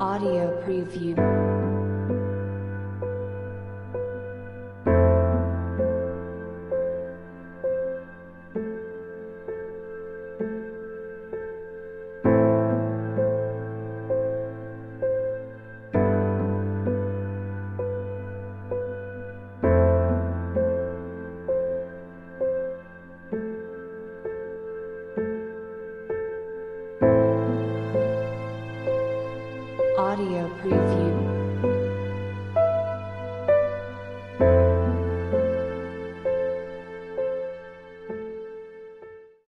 Audio preview. Audio preview.